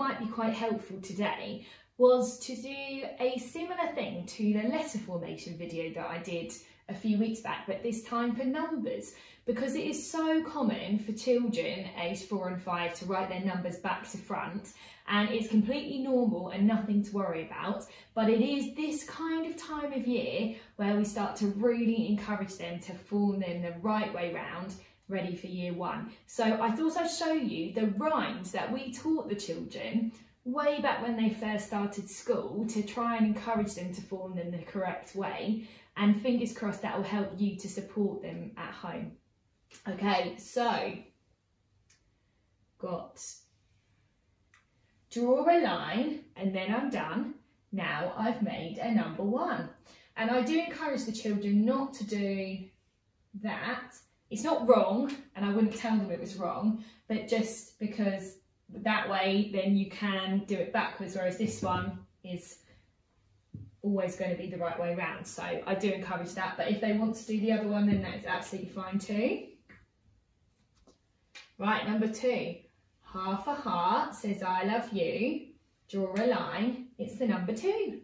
might be quite helpful today was to do a similar thing to the letter formation video that I did a few weeks back, but this time for numbers, because it is so common for children aged four and five to write their numbers back to front, and it's completely normal and nothing to worry about. But it is this kind of time of year where we start to really encourage them to form them the right way round ready for year one. So I thought I'd show you the rhymes that we taught the children way back when they first started school to try and encourage them to form them the correct way and fingers crossed that will help you to support them at home. Okay, so got draw a line and then I'm done. Now I've made a number one. And I do encourage the children not to do that. It's not wrong, and I wouldn't tell them it was wrong, but just because that way then you can do it backwards, whereas this one is always going to be the right way round. So I do encourage that, but if they want to do the other one, then that's absolutely fine too. Right, number two, half a heart says I love you, draw a line, it's the number two.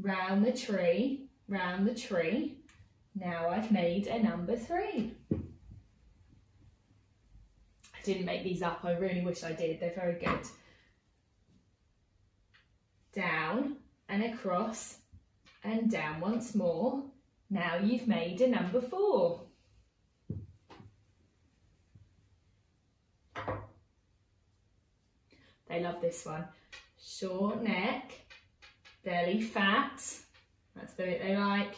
Round the tree, round the tree, now I've made a number three. I didn't make these up, I really wish I did, they're very good. Down and across and down once more. Now you've made a number four. They love this one. Short neck, belly fat, that's the bit they like.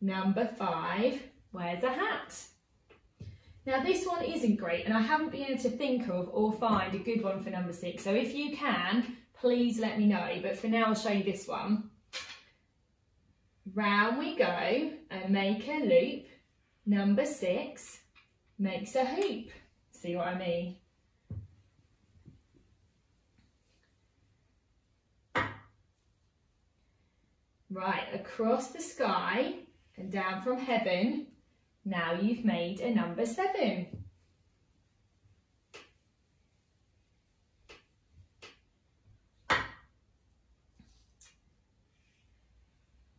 Number five, wears a hat. Now this one isn't great and I haven't been able to think of or find a good one for number six. So if you can, please let me know. But for now, I'll show you this one. Round we go and make a loop. Number six makes a hoop. See what I mean? Right, across the sky and down from heaven. Now you've made a number seven.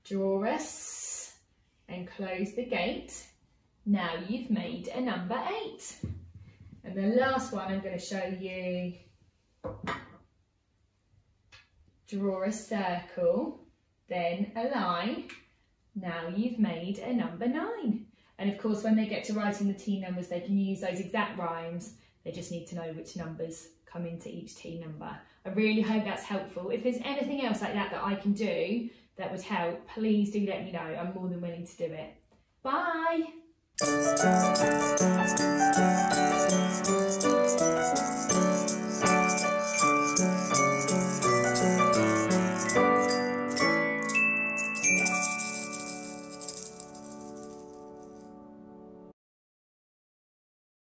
Draw us and close the gate. Now you've made a number eight. And the last one I'm going to show you. Draw a circle, then a line, now you've made a number nine. And of course, when they get to writing the T numbers, they can use those exact rhymes. They just need to know which numbers come into each T number. I really hope that's helpful. If there's anything else like that that I can do that would help, please do let me know. I'm more than willing to do it. Bye.